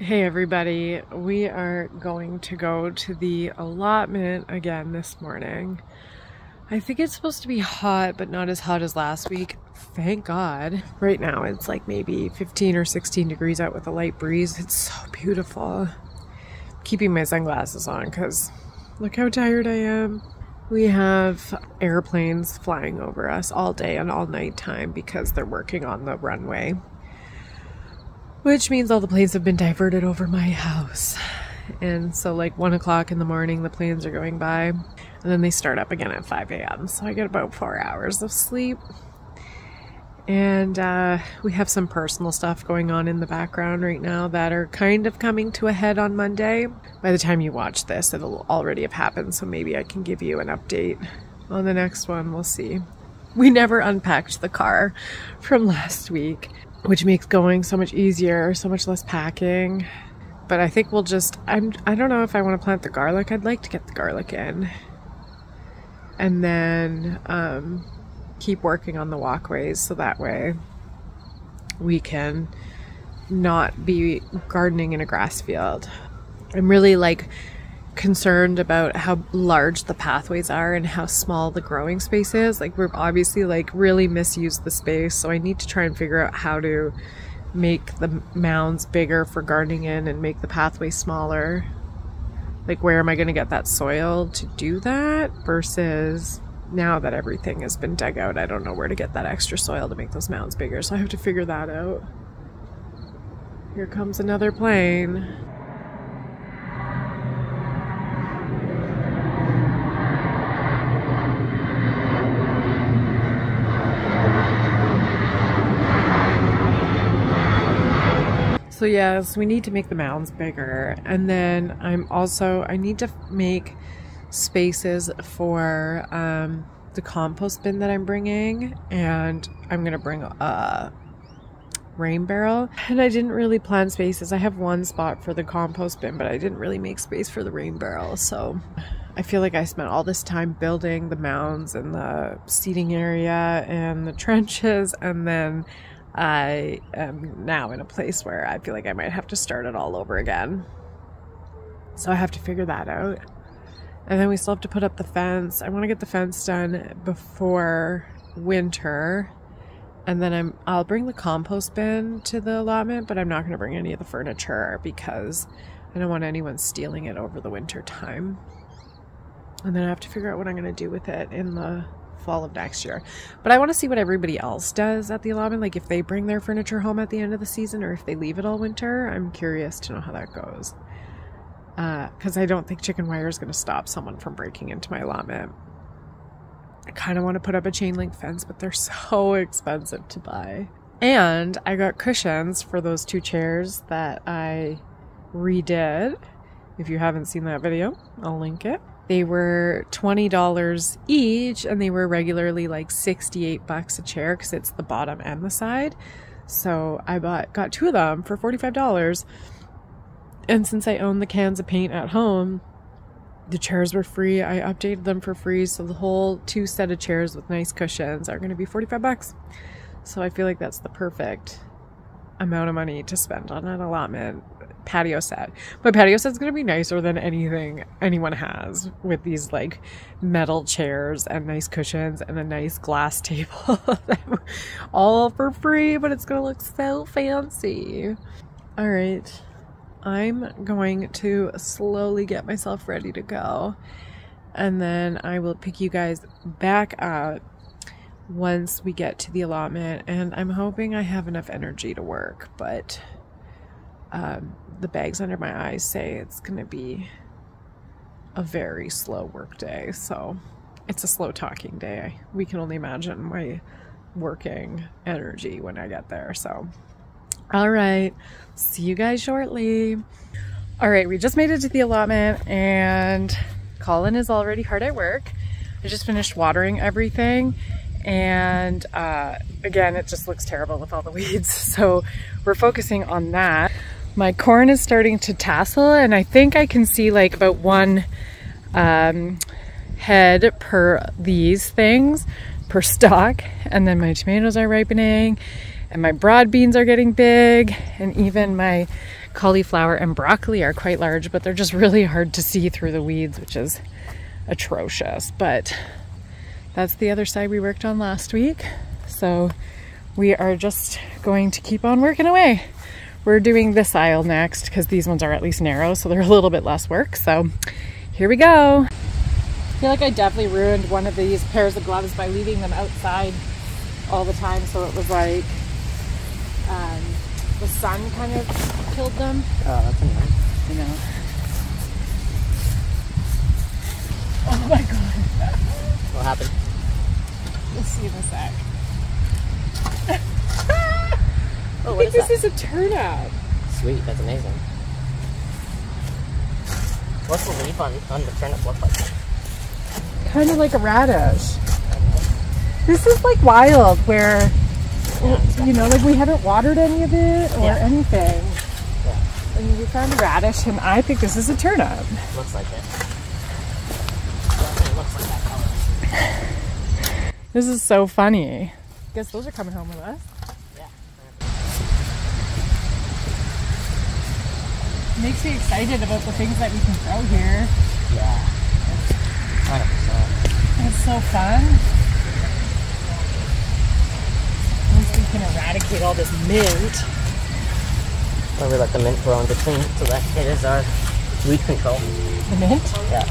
Hey everybody, we are going to go to the allotment again this morning. I think it's supposed to be hot, but not as hot as last week. Thank God. Right now it's like maybe 15 or 16 degrees out with a light breeze. It's so beautiful. keeping my sunglasses on because look how tired I am. We have airplanes flying over us all day and all night time because they're working on the runway which means all the planes have been diverted over my house. And so, like, one o'clock in the morning, the planes are going by, and then they start up again at 5 a.m. So, I get about four hours of sleep. And uh, we have some personal stuff going on in the background right now that are kind of coming to a head on Monday. By the time you watch this, it'll already have happened, so maybe I can give you an update on the next one. We'll see. We never unpacked the car from last week which makes going so much easier, so much less packing. But I think we'll just I'm I don't know if I want to plant the garlic. I'd like to get the garlic in. And then um, keep working on the walkways so that way we can not be gardening in a grass field. I'm really like concerned about how large the pathways are and how small the growing space is. Like we've obviously like really misused the space, so I need to try and figure out how to make the mounds bigger for gardening in and make the pathway smaller. Like where am I going to get that soil to do that versus now that everything has been dug out, I don't know where to get that extra soil to make those mounds bigger. So I have to figure that out. Here comes another plane. So yes, we need to make the mounds bigger. And then I'm also, I need to make spaces for um, the compost bin that I'm bringing. And I'm going to bring a rain barrel. And I didn't really plan spaces. I have one spot for the compost bin, but I didn't really make space for the rain barrel. So I feel like I spent all this time building the mounds and the seating area and the trenches. And then I am now in a place where I feel like I might have to start it all over again. So I have to figure that out. And then we still have to put up the fence. I want to get the fence done before winter. And then I'm I'll bring the compost bin to the allotment, but I'm not going to bring any of the furniture because I don't want anyone stealing it over the winter time. And then I have to figure out what I'm going to do with it in the fall of next year. But I want to see what everybody else does at the allotment, like if they bring their furniture home at the end of the season or if they leave it all winter. I'm curious to know how that goes. Because uh, I don't think chicken wire is going to stop someone from breaking into my allotment. I kind of want to put up a chain link fence, but they're so expensive to buy. And I got cushions for those two chairs that I redid. If you haven't seen that video, I'll link it. They were $20 each and they were regularly like 68 bucks a chair cuz it's the bottom and the side. So I bought got two of them for $45. And since I own the cans of paint at home, the chairs were free. I updated them for free, so the whole two set of chairs with nice cushions are going to be 45 bucks. So I feel like that's the perfect amount of money to spend on an allotment patio set. My patio set's gonna be nicer than anything anyone has with these like metal chairs and nice cushions and a nice glass table. All for free, but it's gonna look so fancy. All right. I'm going to slowly get myself ready to go. And then I will pick you guys back up once we get to the allotment. And I'm hoping I have enough energy to work, but um, the bags under my eyes say it's going to be a very slow work day. So it's a slow talking day. We can only imagine my working energy when I get there. So, all right, see you guys shortly. All right, we just made it to the allotment and Colin is already hard at work. I just finished watering everything and uh, again, it just looks terrible with all the weeds. So we're focusing on that. My corn is starting to tassel and I think I can see like about one um, head per these things per stalk. And then my tomatoes are ripening and my broad beans are getting big and even my cauliflower and broccoli are quite large, but they're just really hard to see through the weeds, which is atrocious. But that's the other side we worked on last week. So we are just going to keep on working away. We're doing this aisle next because these ones are at least narrow, so they're a little bit less work. So here we go. I feel like I definitely ruined one of these pairs of gloves by leaving them outside all the time. So it was like um, the sun kind of killed them. Oh, that's annoying. You know. Oh my god. What happened? We'll see in a sec. Oh, I what think is this that? is a turnip. Sweet, that's amazing. What's the leaf on, on the turnip look like? Kind of like a radish. This is like wild where, you know, like we haven't watered any of it or Yeah. anything. Yeah, And we found a radish and I think this is a turnip. looks like it. Looks like. This is so funny. Guess those are coming home with us. Makes me excited about the things that we can grow here. Yeah. 100%. It's so fun. Once we can eradicate all this mint. Or we let the mint grow in between so that it is our weed control. The mint? Yeah.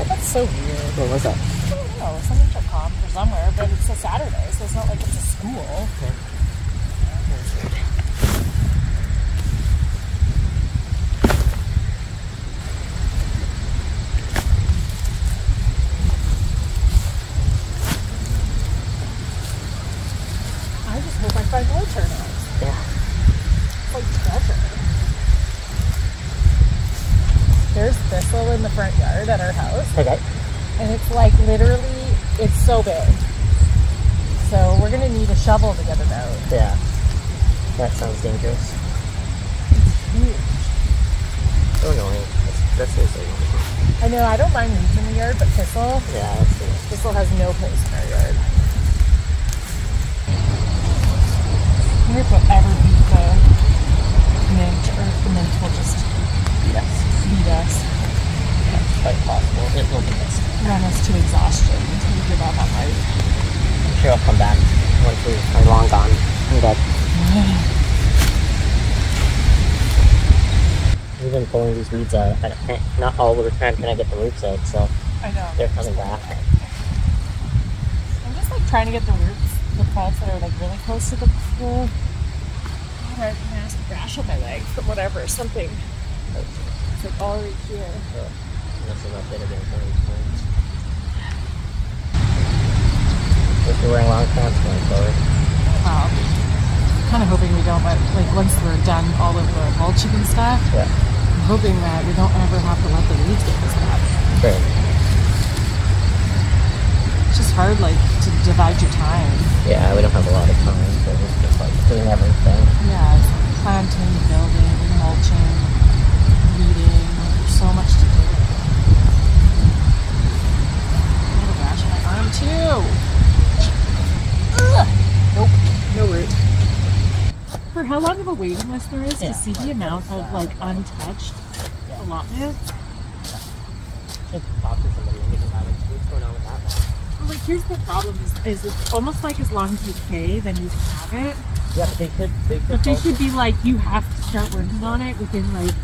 Oh, that's so weird. What was that? I don't know. Someone took comp or somewhere, but it's a Saturday, so it's not like it's a school. I just hope I find more turnips. Yeah. It's like treasure. There's thistle in the front yard at our house. Okay. and it's like literally it's so big so we're gonna need a shovel to get it out Yeah. That sounds dangerous. huge So annoying. That's, that's seriously annoying. i know i don't mind weeds in the yard but thistle Yeah, that's the thistle has no place in our yard here's whatever beat the mint or the mint will just Yes. beat us That's quite possible. It will be missed. run us to exhaustion until we give up on life I'm sure I'll come back once we are long gone. I'm dead. We've been pulling these weeds out. I don't- Not all the time can I get the roots out, so i know they're coming back. I'm just like trying to get the roots, the plants that are like really close to the pool. God, I have a massive rash on my leg from whatever, something. It's like all right here. This is not better than things. If you're wearing long pants going forward. Um, kind of hoping we don't, but like once we're done all of the mulching and stuff, Yeah. I'm hoping that we don't ever have to let the weeds get this bad. It's just hard, like, to divide your time. Yeah, we don't have a lot of time, so it's just like doing everything. Yeah, it's like planting, building, mulching, weeding. There's so much to do. A rash on my arm too. Ugh. Nope, no root. For how long of a waiting list there is Yeah. to see the amount of like untouched allotments? Should talk to somebody and we can have it. What's going on with that one? Well, like here's the problem: is, is it's almost like as long as you pay, then you can have it. Yeah, but they could. They could. But they should be like you have to start working on it within like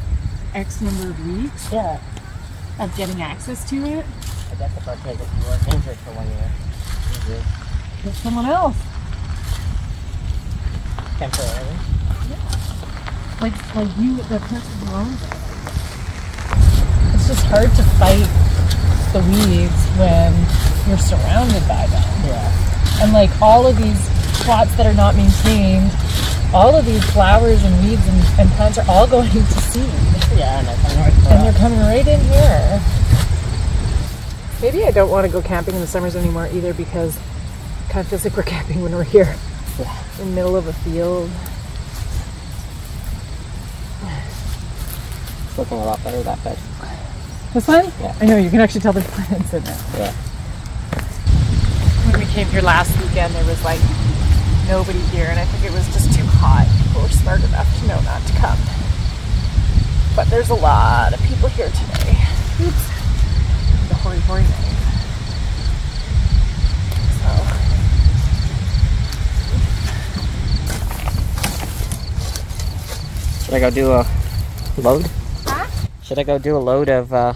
X number of weeks Yeah. of getting access to it. I guess the question is if you were injured for one year, with someone else. temporarily. Like like you, the person who owns it. It's just hard to fight the weeds when you're surrounded by them. Yeah. And like all of these plots that are not maintained, all of these flowers and weeds and, and plants are all going to seed. Yeah, and that's right And they're coming right in here. Maybe I don't want to go camping in the summers anymore either because it kind of feels like we're camping when we're here Yeah. in the middle of a field. It's looking a lot better that bed. This one? Yeah. I know, you can actually tell there's plants in it. Yeah. When we came here last weekend, there was like nobody here, and I think it was just too hot. People were smart enough to know not to come. But there's a lot of people here today. Oops. The hoary hoary name. So. Should I go do a load? Huh? Should I go do a load of uh,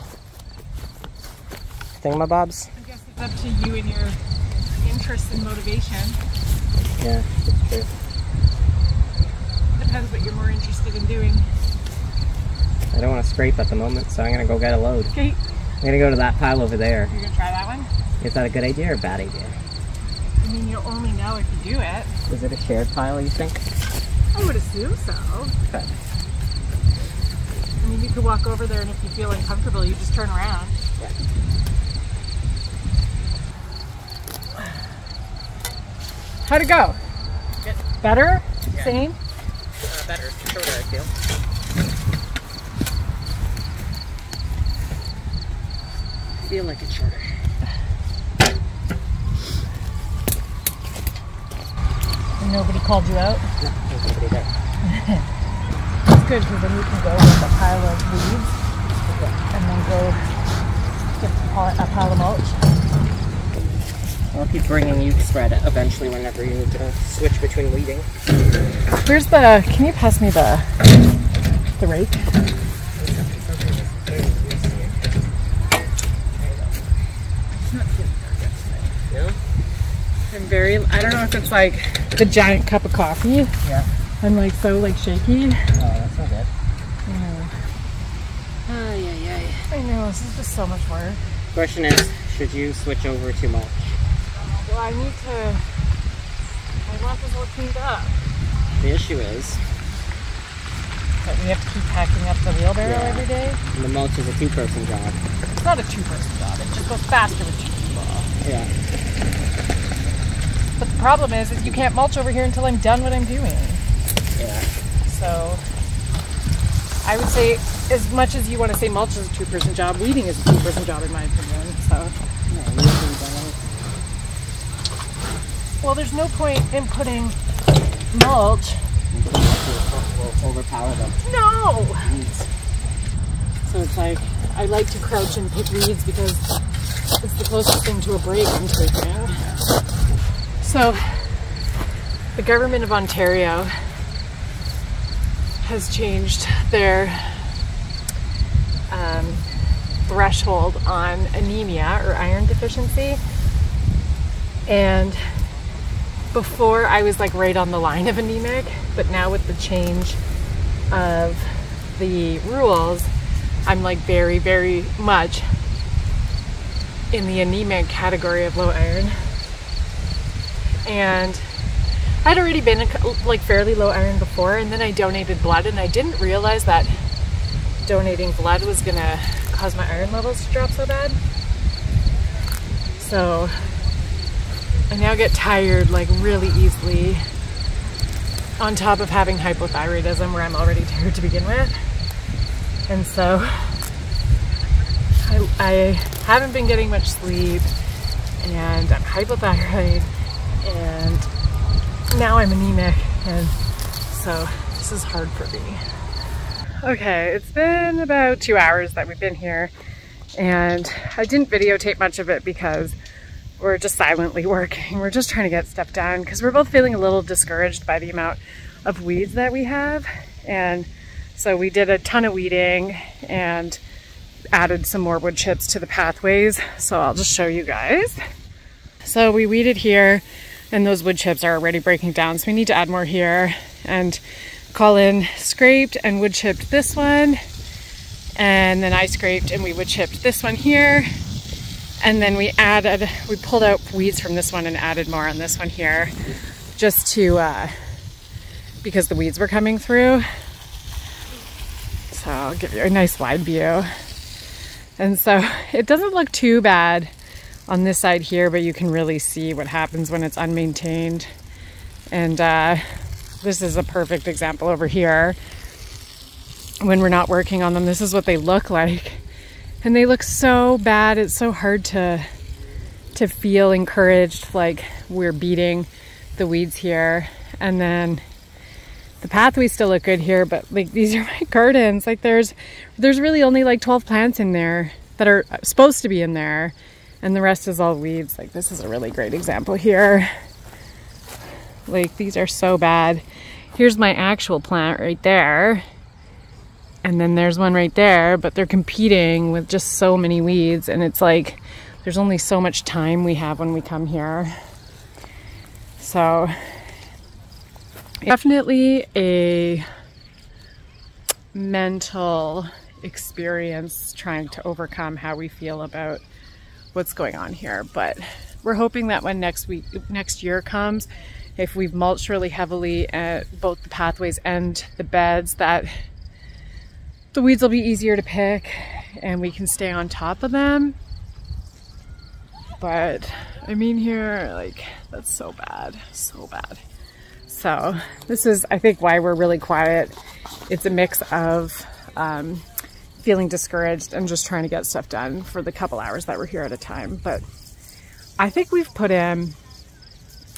thingamabobs? I guess it's up to you and your interest and motivation. Yeah, that's true. Depends what you're more interested in doing. I don't want to scrape at the moment, so I'm gonna go get a load. Okay, I'm gonna go to that pile over there. you're gonna try that one? Is that a good idea or a bad idea? I mean, you'll only know if you do it. Is it a shared pile, you think? I would assume so. Okay. I mean, you could walk over there, and if you feel uncomfortable, you just turn around. Yeah. How'd it go? Good. Better? Yeah. Same? Uh, better, shorter, I feel. feel like it's shorter. Nobody called you out? No, there's nobody there. It's good because then you can go with a pile of weeds and then go get a pile, a pile of mulch. I'll keep bringing you spread eventually whenever you need to switch between weeding. Where's the? Can you pass me the the rake? Very. I don't know if it's like the giant cup of coffee. Yeah. I'm like so like shaky. Oh, that's not good. I know. Ay, ay, ay. I know. This is just so much work. Question is, should you switch over to mulch? Well, I need to. I want this all cleaned up. The issue is, But we have to keep packing up the wheelbarrow Yeah. every day. the mulch is a two-person job. It's not a two-person job. It just goes faster with two people. Yeah. But the problem is, is you can't mulch over here until I'm done what I'm doing. Yeah. So I would say, as much as you want to say mulch is a two-person job, weeding is a two-person job in my opinion. So, No, we haven't done it. well, there's no point in putting mulch. We'll overpower them. No. So it's like I like to crouch and pick weeds because it's the closest thing to a break I'm taking. So the government of Ontario has changed their um, threshold on anemia or iron deficiency. And before I was like right on the line of anemic, but now with the change of the rules, I'm like very, very much in the anemic category of low iron. And I'd already been like fairly low iron before, and then I donated blood, and I didn't realize that donating blood was gonna cause my iron levels to drop so bad. So I now get tired like really easily, on top of having hypothyroidism where I'm already tired to begin with. And so I, I haven't been getting much sleep, and I'm hypothyroid, and now I'm anemic, and so this is hard for me. Okay, it's been about two hours that we've been here, and I didn't videotape much of it because we're just silently working. We're just trying to get stuff done because we're both feeling a little discouraged by the amount of weeds that we have. And so we did a ton of weeding and added some more wood chips to the pathways. So I'll just show you guys. So we weeded here and those wood chips are already breaking down. So we need to add more here and Colin scraped and wood chipped this one. And then I scraped and we wood chipped this one here. And then we added, we pulled out weeds from this one and added more on this one here just to, uh, because the weeds were coming through. So I'll give you a nice wide view. And so it doesn't look too bad on this side here, but you can really see what happens when it's unmaintained. And uh, this is a perfect example over here. When we're not working on them, this is what they look like. And they look so bad. It's so hard to to feel encouraged like we're beating the weeds here. And then the pathways still look good here, but like these are my gardens. Like there's there's really only like 12 plants in there that are supposed to be in there and the rest is all weeds. Like this is a really great example here. Like these are so bad. Here's my actual plant right there. And then there's one right there, but they're competing with just so many weeds and it's like there's only so much time we have when we come here. So definitely a mental experience trying to overcome how we feel about what's going on here. But we're hoping that when next week, next year comes, if we've mulched really heavily at both the pathways and the beds, that the weeds will be easier to pick and we can stay on top of them. But I mean here, like, that's so bad, so bad. So this is, I think, why we're really quiet. It's a mix of um, feeling discouraged and just trying to get stuff done for the couple hours that we're here at a time. But I think we've put in,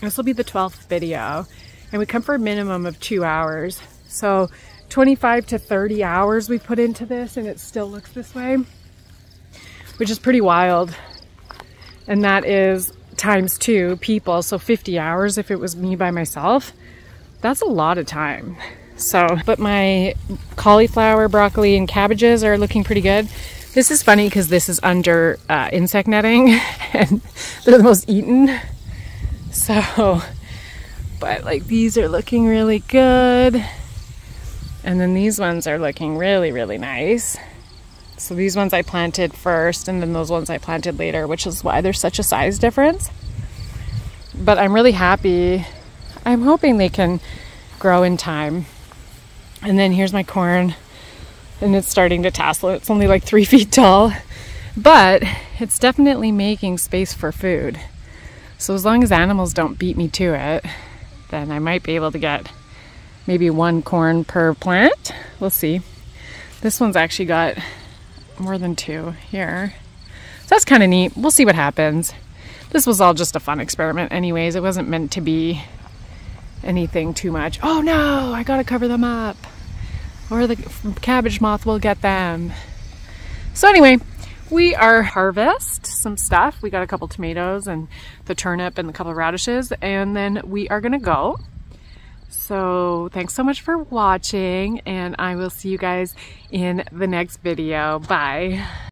this will be the 12th video, and we come for a minimum of two hours. So 25 to 30 hours we put into this and it still looks this way, which is pretty wild. And that is times two people, so 50 hours if it was me by myself. That's a lot of time. So, but my cauliflower, broccoli, and cabbages are looking pretty good. This is funny because this is under uh, insect netting and they're the most eaten. So, but like these are looking really good. And then these ones are looking really, really nice. So these ones I planted first and then those ones I planted later, which is why there's such a size difference. But I'm really happy. I'm hoping they can grow in time. And then here's my corn, and it's starting to tassel. It's only like three feet tall, but it's definitely making space for food. So as long as animals don't beat me to it, then I might be able to get maybe one corn per plant. We'll see. This one's actually got more than two here. So that's kind of neat. We'll see what happens. This was all just a fun experiment anyways. It wasn't meant to be anything too much. Oh no, I gotta cover them up. Or the cabbage moth will get them. So anyway, we are harvest some stuff. We got a couple tomatoes and the turnip and a couple radishes and then we are gonna go. So thanks so much for watching and I will see you guys in the next video. Bye.